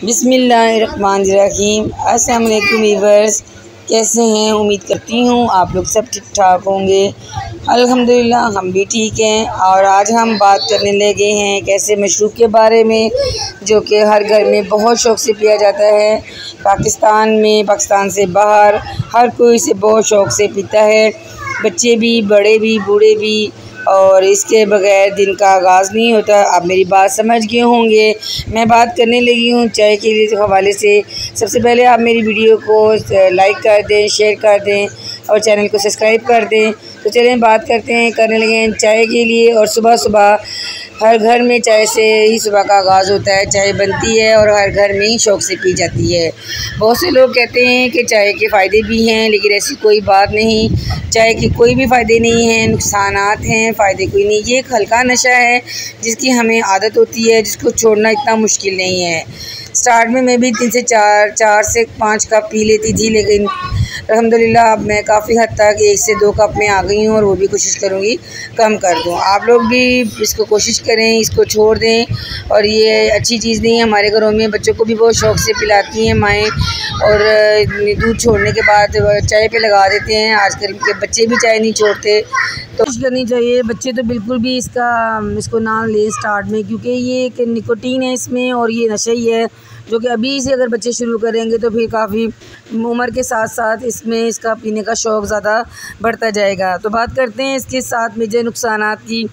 बिसमीम अस्सलाम वीवर्स कैसे हैं? उम्मीद करती हूँ आप लोग सब ठीक ठाक होंगे। अल्हम्दुलिल्लाह, हम भी ठीक हैं। और आज हम बात करने लगे हैं एक ऐसे मशरूब के बारे में, जो कि हर घर में बहुत शौक़ से पिया जाता है। पाकिस्तान में, पाकिस्तान से बाहर, हर कोई इसे बहुत शौक़ से पीता है। बच्चे भी, बड़े भी, बूढ़े भी और इसके बगैर दिन का आगाज़ नहीं होता। आप मेरी बात समझ गए होंगे। मैं बात करने लगी हूँ चाय के लिए हवाले से। सबसे पहले आप मेरी वीडियो को लाइक कर दें शेयर कर दें। और चैनल को सब्सक्राइब कर दें। तो चलें, बात करते हैं, करने लगे हैं चाय के लिए। और सुबह सुबह हर घर में चाय से ही सुबह का आगाज़ होता है। चाय बनती है और हर घर में ही शौक़ से पी जाती है। बहुत से लोग कहते हैं कि चाय के फ़ायदे भी हैं, लेकिन ऐसी कोई बात नहीं। चाय के कोई भी फ़ायदे नहीं हैं नुकसान हैं, फ़ायदे कोई नहीं। ये एक हल्का नशा है, जिसकी हमें आदत होती है, जिसको छोड़ना इतना मुश्किल नहीं है। स्टार्ट में मैं भी तीन से चार चार से पाँच कप पी लेती थी, लेकिन अलहमदिल्ला अब मैं काफ़ी हद तक एक से दो कप में आ गई हूँ और वो भी कोशिश करूँगी कम कर दूँ। आप लोग भी इसको कोशिश करें, इसको छोड़ दें और ये अच्छी चीज़ नहीं है, हमारे घरों में बच्चों को भी बहुत शौक़ से पिलाती हैं माएँ और दूध छोड़ने के बाद चाय पे लगा देते हैं। आजकल के बच्चे भी चाय नहीं छोड़ते। तो कोशिश करनी चाहिए। बच्चे तो बिल्कुल भी इसका, इसको ना लें स्टार्ट में, क्योंकि ये एक निकोटीन है इसमें और ये नशा ही है, जो कि अभी से अगर बच्चे शुरू करेंगे तो फिर काफ़ी उम्र के साथ साथ इसमें इसका पीने का शौक़ ज़्यादा बढ़ता जाएगा। तो बात करते हैं इसके साथ मेजर नुकसान की।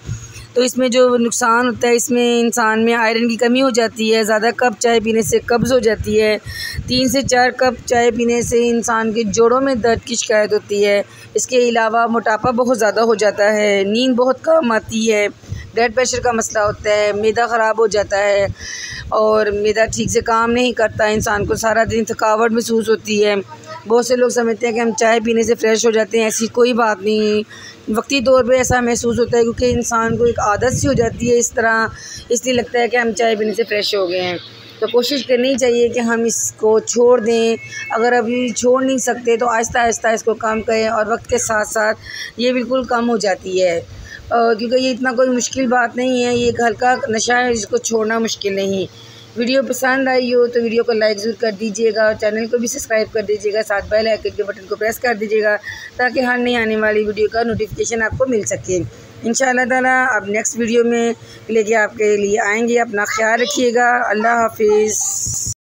तो इसमें जो नुकसान होता है, इसमें इंसान में आयरन की कमी हो जाती है, ज़्यादा कप चाय पीने से कब्ज़ हो जाती है। तीन से चार कप चाय पीने से इंसान के जोड़ों में दर्द की शिकायत होती है। इसके अलावा मोटापा बहुत ज़्यादा हो जाता है, नींद बहुत कम आती है ब्लड प्रेशर का मसला होता है, मैदा ख़राब हो जाता है और मैदा ठीक से काम नहीं करता, इंसान को सारा दिन थकावट महसूस होती है। बहुत से लोग समझते हैं कि हम चाय पीने से फ्रेश हो जाते हैं, ऐसी कोई बात नहीं। वक्ती तौर पे ऐसा महसूस होता है क्योंकि इंसान को एक आदत सी हो जाती है इस तरह, इसलिए लगता है कि हम चाय पीने से फ्रेश हो गए हैं। तो कोशिश करनी चाहिए कि हम इसको छोड़ दें। अगर अभी छोड़ नहीं सकते तो आहिस्ता आहिस्ता इसको कम करें और वक्त के साथ साथ ये बिल्कुल कम हो जाती है। क्योंकि ये इतना कोई मुश्किल बात नहीं है, ये एक हल्का नशा है जिसको छोड़ना मुश्किल नहीं। वीडियो पसंद आई हो तो वीडियो को लाइक ज़रूर कर दीजिएगा और चैनल को भी सब्सक्राइब कर दीजिएगा। साथ बेल आइकन के बटन को प्रेस कर दीजिएगा ताकि हर नई आने वाली वीडियो का नोटिफिकेशन आपको मिल सके। इन ताला अब नेक्स्ट वीडियो में लेके आपके लिए आएँगे। अपना ख्याल रखिएगा। अल्लाह हाफिज़।